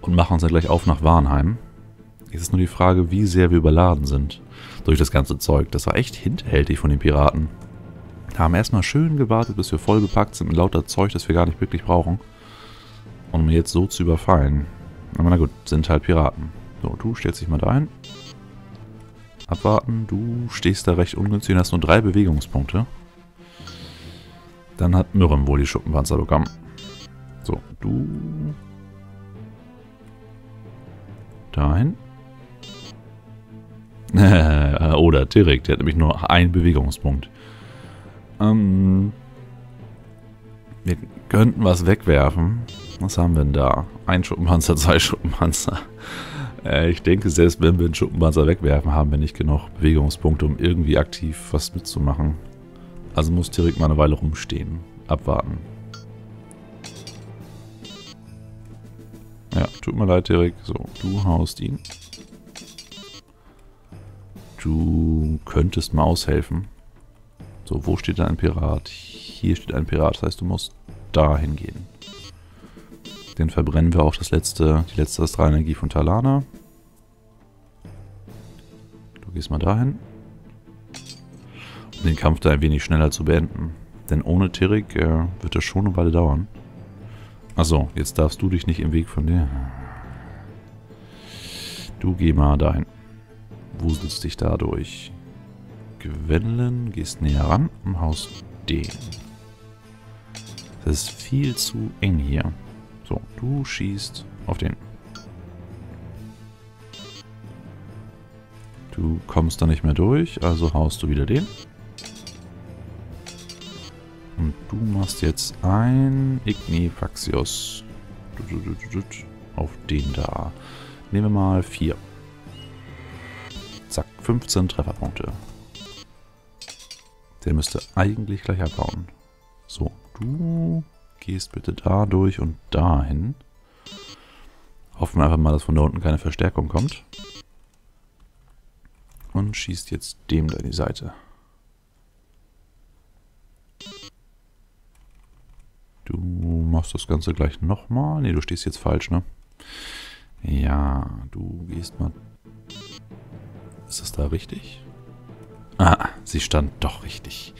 Und machen uns dann gleich auf nach Warnheim. Jetzt ist nur die Frage, wie sehr wir überladen sind durch das ganze Zeug. Das war echt hinterhältig von den Piraten. Haben erstmal schön gewartet, bis wir voll bepackt sind mit lauter Zeug, das wir gar nicht wirklich brauchen. Und um jetzt so zu überfallen. Aber na gut, sind halt Piraten. So, du stellst dich mal dahin. Abwarten. Du stehst da recht ungünstig und hast nur drei Bewegungspunkte. Dann hat Mürren wohl die Schuppenpanzer bekommen. So, du... Dahin. Oder Tirik, der hat nämlich nur einen Bewegungspunkt. Ähm, wir könnten was wegwerfen. Was haben wir denn da? Ein Schuppenpanzer, zwei Schuppenpanzer. Äh, ich denke, selbst wenn wir einen Schuppenpanzer wegwerfen, haben wir nicht genug Bewegungspunkte, um irgendwie aktiv was mitzumachen. Also muss Tirik mal eine Weile rumstehen. Abwarten. Tut mir leid, Tirik. So, du haust ihn. Du könntest mal aushelfen. So, wo steht da ein Pirat? Hier steht ein Pirat, das heißt, du musst dahin gehen. Den verbrennen wir auch das letzte, die letzte Astralenergie von Talana. Du gehst mal dahin. Um den Kampf da ein wenig schneller zu beenden. Denn ohne Tirik äh, wird das schon eine Weile dauern. Achso, jetzt darfst du dich nicht im Weg von dir. Du geh mal dahin. Wuselst dich da durch. Gwendolyn, gehst näher ran und haust den. Das ist viel zu eng hier. So, du schießt auf den. Du kommst da nicht mehr durch, also haust du wieder den. Du machst jetzt ein Ignifaxios. Auf den da. Nehmen wir mal 4. Zack, 15 Trefferpunkte. Der müsste eigentlich gleich abhauen. So, du gehst bitte da durch und dahin. Hoffen wir einfach mal, dass von da unten keine Verstärkung kommt. Und schießt jetzt dem da in die Seite. Machst das Ganze gleich nochmal. Ne, du stehst jetzt falsch, ne? Ja, du gehst mal... Ist das da richtig? Ah, sie stand doch richtig.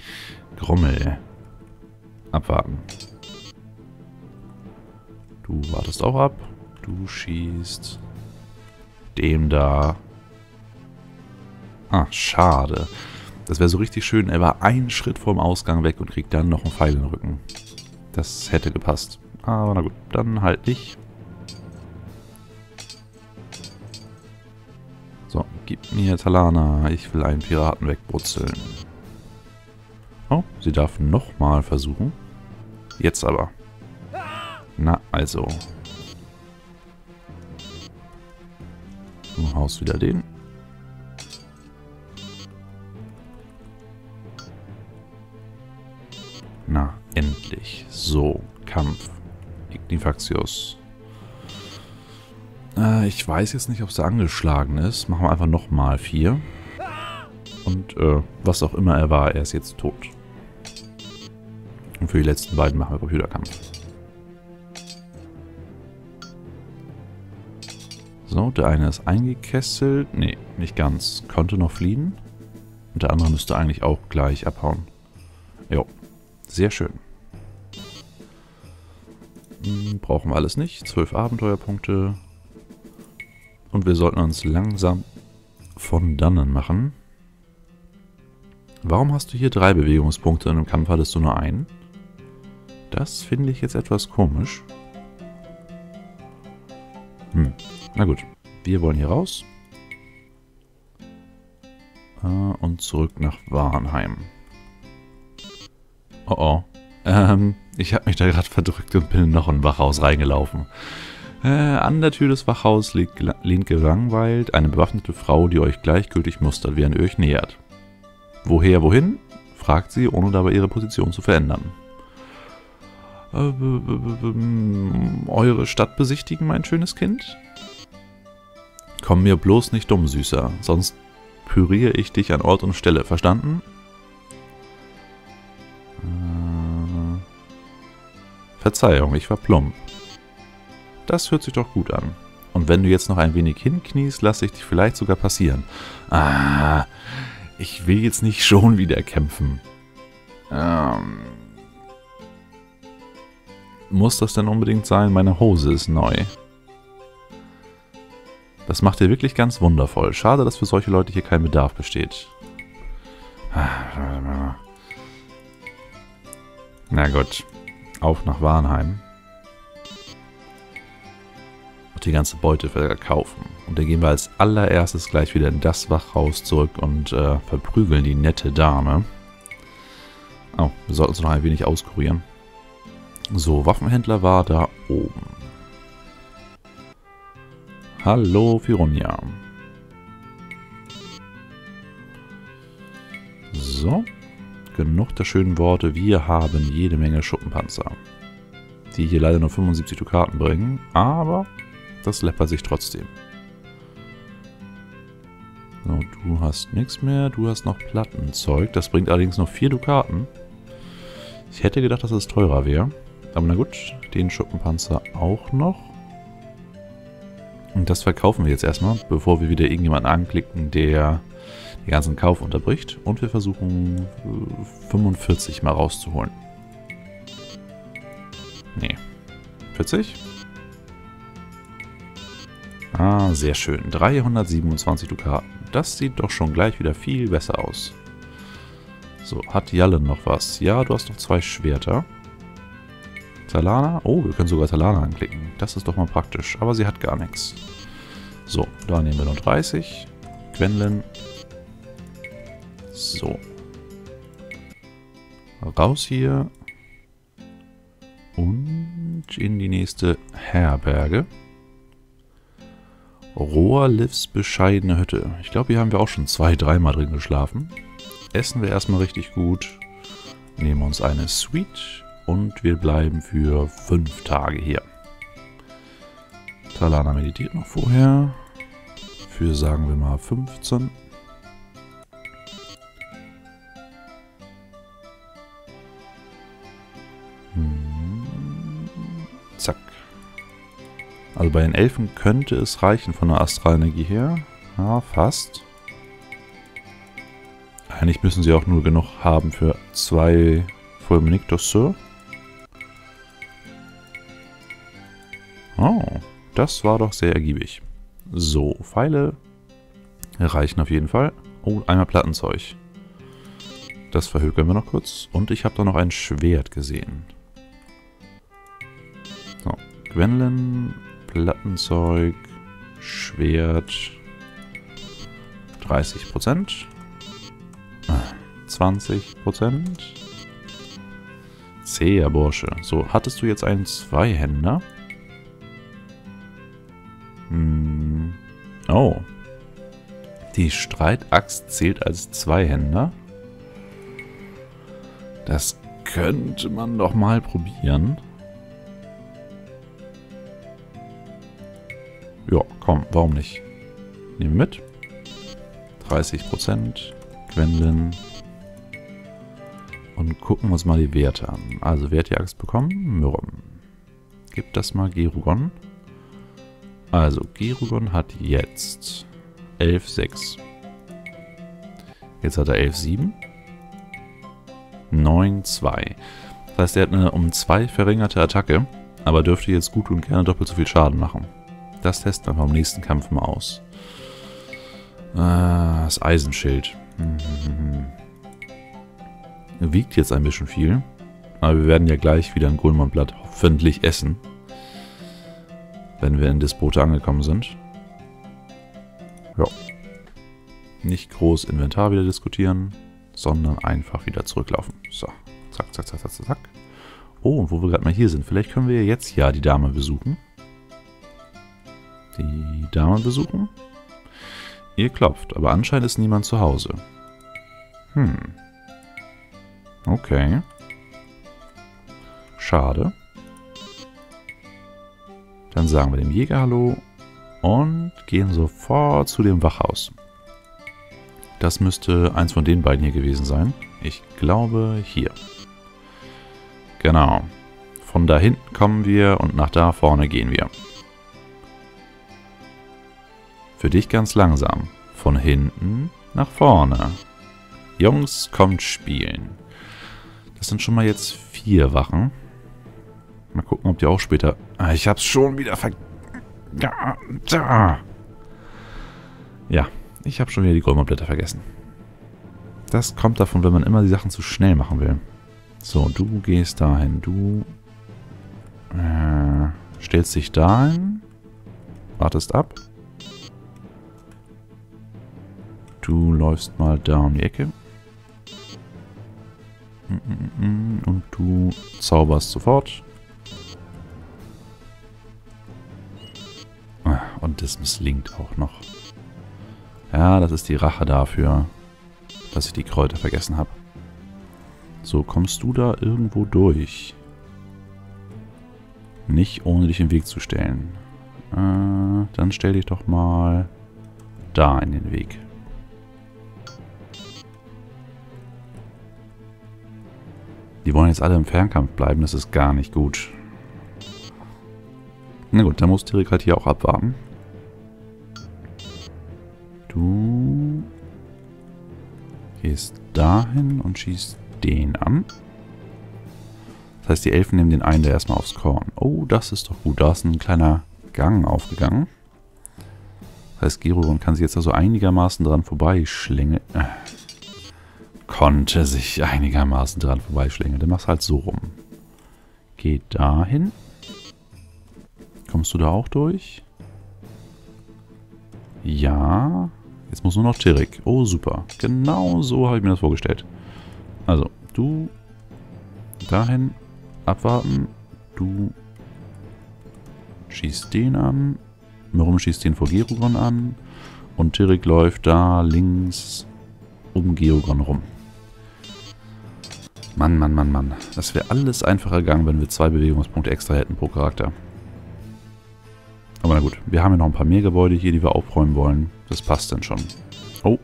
Grummel. Abwarten. Du wartest auch ab. Du schießt dem da. Ah, schade. Das wäre so richtig schön. Er war einen Schritt vorm Ausgang weg und kriegt dann noch einen Pfeil in den Rücken. Das hätte gepasst. Aber na gut, dann halt nicht. So, gib mir Talana. Ich will einen Piraten wegbrutzeln. Oh, sie darf nochmal versuchen. Jetzt aber. Na, also. Du haust wieder den. Na, endlich. So, Kampf. Ignifaxius. Äh, ich weiß jetzt nicht, ob sie angeschlagen ist. Machen wir einfach nochmal vier. Und äh, was auch immer er war, er ist jetzt tot. Und für die letzten beiden machen wir Computerkampf. So, der eine ist eingekesselt. Nee, nicht ganz. Konnte noch fliehen. Und der andere müsste eigentlich auch gleich abhauen. Jo, sehr schön. Brauchen wir alles nicht. Zwölf Abenteuerpunkte. Und wir sollten uns langsam von dannen machen. Warum hast du hier drei Bewegungspunkte und im Kampf hattest du nur einen? Das finde ich jetzt etwas komisch. Hm, na gut. Wir wollen hier raus. Äh, und zurück nach Warnheim. Oh oh. Ähm, ich habe mich da gerade verdrückt und bin noch in ein Wachhaus reingelaufen. Äh, an der Tür des Wachhauses liegt, lehnt gelangweilt eine bewaffnete Frau, die euch gleichgültig mustert, während ihr euch nähert. Woher, wohin? fragt sie, ohne dabei ihre Position zu verändern. Äh, eure Stadt besichtigen, mein schönes Kind? Komm mir bloß nicht dumm, Süßer, sonst püriere ich dich an Ort und Stelle, verstanden? Verzeihung, ich war plump. Das hört sich doch gut an. Und wenn du jetzt noch ein wenig hinkniest, lasse ich dich vielleicht sogar passieren. Ah, ich will jetzt nicht schon wieder kämpfen. Ähm, muss das denn unbedingt sein? Meine Hose ist neu. Das macht ihr wirklich ganz wundervoll. Schade, dass für solche Leute hier kein Bedarf besteht. Na gut. Auf nach Warnheim. Und die ganze Beute verkaufen. Und dann gehen wir als allererstes gleich wieder in das Wachhaus zurück und äh, verprügeln die nette Dame. Oh, wir sollten uns noch ein wenig auskurieren. So, Waffenhändler war da oben. Hallo, Fironia. So, genug der schönen Worte. Wir haben jede Menge Schuppenpanzer. Die hier leider nur 75 Dukaten bringen, aber das läppert sich trotzdem. So, du hast nichts mehr. Du hast noch Plattenzeug. Das bringt allerdings noch 4 Dukaten. Ich hätte gedacht, dass es das teurer wäre. Aber na gut, den Schuppenpanzer auch noch. Und das verkaufen wir jetzt erstmal, bevor wir wieder irgendjemanden anklicken, der den ganzen Kauf unterbricht. Und wir versuchen 45 äh, mal rauszuholen. Nee. 40? Ah, sehr schön. 327 Dukaten. Das sieht doch schon gleich wieder viel besser aus. So, hat Jalle noch was? Ja, du hast noch zwei Schwerter. Talana? Oh, wir können sogar Talana anklicken. Das ist doch mal praktisch. Aber sie hat gar nichts. So, da nehmen wir noch 30. Gwendolyn. So. Raus hier. Und in die nächste Herberge. Rohrliffs bescheidene Hütte. Ich glaube, hier haben wir auch schon zwei, dreimal drin geschlafen. Essen wir erstmal richtig gut. Nehmen uns eine Suite und wir bleiben für fünf Tage hier. Talana meditiert noch vorher. Für sagen wir mal 15. Also bei den Elfen könnte es reichen von der Astralenergie her. Ja, fast. Eigentlich müssen sie auch nur genug haben für zwei Fulminictus. Oh, das war doch sehr ergiebig. So, Pfeile reichen auf jeden Fall. Oh, einmal Plattenzeug. Das verhökern wir noch kurz. Und ich habe da noch ein Schwert gesehen. So, Gwendolyn, Plattenzeug, Schwert, 30%, 20%. Zäher Bursche. So, hattest du jetzt einen Zweihänder? Hm. Oh. Die Streitaxt zählt als Zweihänder. Das könnte man doch mal probieren. Ja, komm, warum nicht? Nehmen wir mit. 30%. Gwendolyn. Und gucken uns mal die Werte an. Also, wer hat die Axt bekommen? Myrm. Gib das mal Gerugon. Also, Gerugon hat jetzt 11,6. Jetzt hat er 11,7. 9,2. Das heißt, er hat eine um 2 verringerte Attacke, aber dürfte jetzt gut und gerne doppelt so viel Schaden machen. Das testen wir beim nächsten Kampf mal aus. Ah, das Eisenschild. Wiegt jetzt ein bisschen viel. Aber wir werden ja gleich wieder ein Gulmonblatt hoffentlich essen wenn wir in Despote angekommen sind. Ja. Nicht groß Inventar wieder diskutieren, sondern einfach wieder zurücklaufen. So, zack, zack, zack, zack, zack. Oh, und wo wir gerade mal hier sind, vielleicht können wir jetzt ja die Dame besuchen. Die Dame besuchen. Ihr klopft, aber anscheinend ist niemand zu Hause. Hm. Okay. Schade. Dann sagen wir dem Jäger Hallo und gehen sofort zu dem Wachhaus. Das müsste eins von den beiden hier gewesen sein. Ich glaube hier. Genau. Von da hinten kommen wir und nach da vorne gehen wir. Für dich ganz langsam. Von hinten nach vorne. Jungs, kommt spielen. Das sind schon mal jetzt vier Wachen. Mal gucken, ob die auch später... Ah, ich hab's schon wieder ver... Da, da. Ja, ich habe schon wieder die Goldmoblätter vergessen. Das kommt davon, wenn man immer die Sachen zu schnell machen will. So, du gehst dahin. Du äh, stellst dich dahin. Wartest ab. Du läufst mal da um die Ecke. Und du zauberst sofort. Und das misslingt auch noch. Ja, das ist die Rache dafür, dass ich die Kräuter vergessen habe. So, kommst du da irgendwo durch? Nicht ohne dich im Weg zu stellen. Äh, dann stell dich doch mal da in den Weg. Die wollen jetzt alle im Fernkampf bleiben, das ist gar nicht gut. Na gut, dann muss Tirik halt hier auch abwarten. Du gehst dahin und schießt den an. Das heißt, die Elfen nehmen den einen der erstmal aufs Korn. Oh, das ist doch gut. Da ist ein kleiner Gang aufgegangen. Das heißt, Geruron kann sich jetzt also einigermaßen dran vorbeischlängeln. Äh, konnte sich einigermaßen dran vorbeischlängeln. Der macht halt so rum. Geht dahin. Kommst du da auch durch? Ja. Jetzt muss nur noch Tirik. Oh, super. Genau so habe ich mir das vorgestellt. Also, du dahin abwarten. Du schießt den an. Warum schießt den vor Gerugon an? Und Tirik läuft da links um Gerugon rum. Mann, Mann, Mann, Mann. Das wäre alles einfacher gegangen, wenn wir zwei Bewegungspunkte extra hätten pro Charakter. Aber na gut, wir haben ja noch ein paar mehr Gebäude hier, die wir aufräumen wollen. Das passt dann schon. Oh.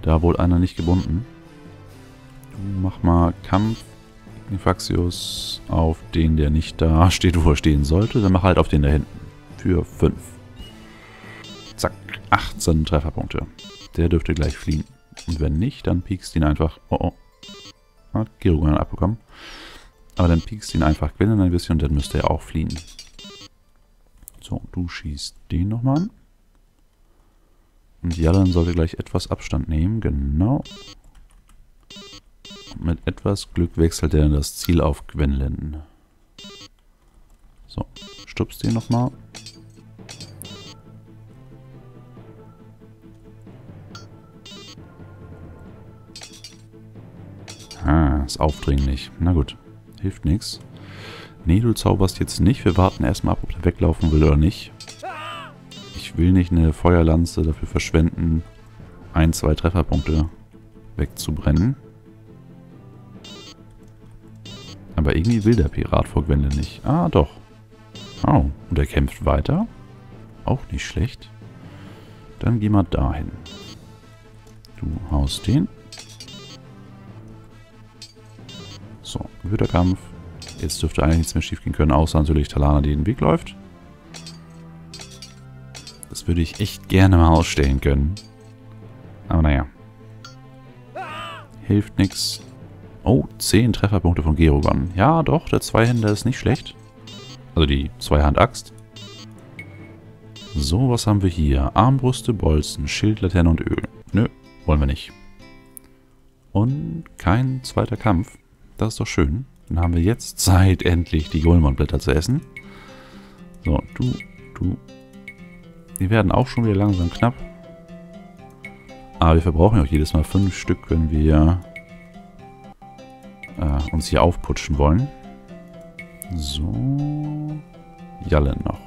Da wohl einer nicht gebunden. Mach mal Kampf Nifaxius auf den, der nicht da steht, wo er stehen sollte. Dann mach halt auf den da hinten. Für 5. Zack. 18 Trefferpunkte. Der dürfte gleich fliehen. Und wenn nicht, dann piekst ihn einfach... Oh, oh. Hat Gerugan abbekommen. Aber dann piekst ihn einfach gewinnen ein bisschen und dann müsste er auch fliehen. So, du schießt den nochmal an. Und Jallan sollte gleich etwas Abstand nehmen, genau. Und mit etwas Glück wechselt er das Ziel auf Gwenlin. So, stupst den nochmal. Ist aufdringlich. Na gut, hilft nichts. Nee, du zauberst jetzt nicht. Wir warten erstmal ab, ob der weglaufen will oder nicht. Ich will nicht eine Feuerlanze dafür verschwenden, ein, zwei Trefferpunkte wegzubrennen. Aber irgendwie will der Pirat vor Gwendel nicht. Ah, doch. Oh, und er kämpft weiter. Auch nicht schlecht. Dann geh mal dahin. Du haust den. So, Kampf. Jetzt dürfte eigentlich nichts mehr schief gehen können, außer natürlich Talana, die den Weg läuft. Das würde ich echt gerne mal ausstellen können. Aber naja. Hilft nichts. Oh, 10 Trefferpunkte von Gerogon. Ja, doch, der Zweihänder ist nicht schlecht. Also die Zweihand-Axt. So, was haben wir hier? Armbrüste, Bolzen, Schild, Laterne und Öl. Nö, wollen wir nicht. Und kein zweiter Kampf. Das ist doch schön. Dann haben wir jetzt Zeit, endlich die Golmonblätter zu essen. So, du, du. Die werden auch schon wieder langsam knapp. Aber wir verbrauchen ja auch jedes Mal fünf Stück, wenn wir äh, uns hier aufputschen wollen. So. Jalle noch.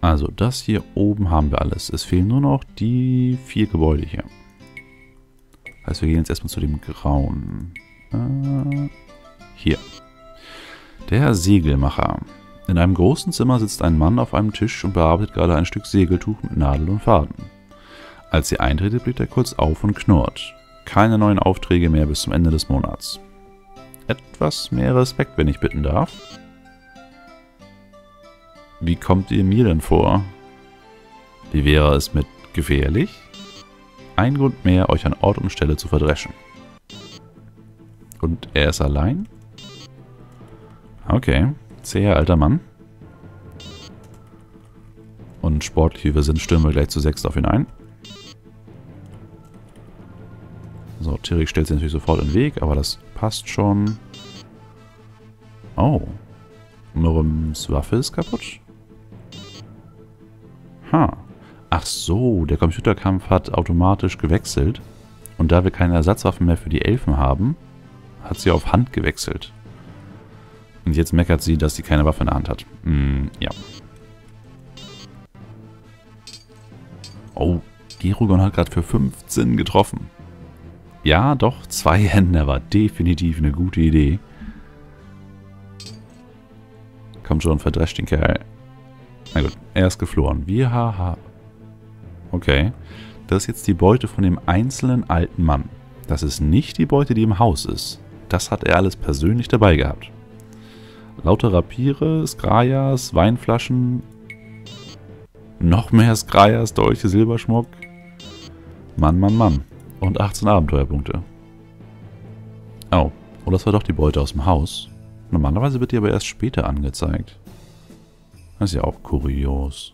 Also das hier oben haben wir alles. Es fehlen nur noch die vier Gebäude hier. Heißt, wir gehen jetzt erstmal zu dem Grauen. Äh, hier. Der Segelmacher. In einem großen Zimmer sitzt ein Mann auf einem Tisch und bearbeitet gerade ein Stück Segeltuch mit Nadel und Faden. Als sie eintretet, blickt er kurz auf und knurrt. Keine neuen Aufträge mehr bis zum Ende des Monats. Etwas mehr Respekt, wenn ich bitten darf. Wie kommt ihr mir denn vor? Wie wäre es mit gefährlich? Ein Grund mehr, euch an Ort und Stelle zu verdreschen. Und er ist allein? Okay. Zäher alter Mann. Und sportlich wie wir sind, stürmen wir gleich zu sechs auf ihn ein. So, Tirik stellt sich natürlich sofort in den Weg, aber das passt schon. Oh. Mirims Waffe ist kaputt? Ha. So, der Computerkampf hat automatisch gewechselt. Und da wir keine Ersatzwaffen mehr für die Elfen haben, hat sie auf Hand gewechselt. Und jetzt meckert sie, dass sie keine Waffe in der Hand hat. Hm, ja. Oh, Gerugon hat gerade für 15 getroffen. Ja, doch, zwei Hände war definitiv eine gute Idee. Kommt schon, verdrescht den Kerl. Na gut, er ist geflohen. Wir haha. Okay. Das ist jetzt die Beute von dem einzelnen alten Mann. Das ist nicht die Beute, die im Haus ist. Das hat er alles persönlich dabei gehabt. Lauter Rapiere, Skrajas, Weinflaschen, noch mehr Skrajas, Dolche, Silberschmuck. Mann, Mann, Mann. Und 18 Abenteuerpunkte. Oh, oh, das war doch die Beute aus dem Haus. Normalerweise wird die aber erst später angezeigt. Das ist ja auch kurios.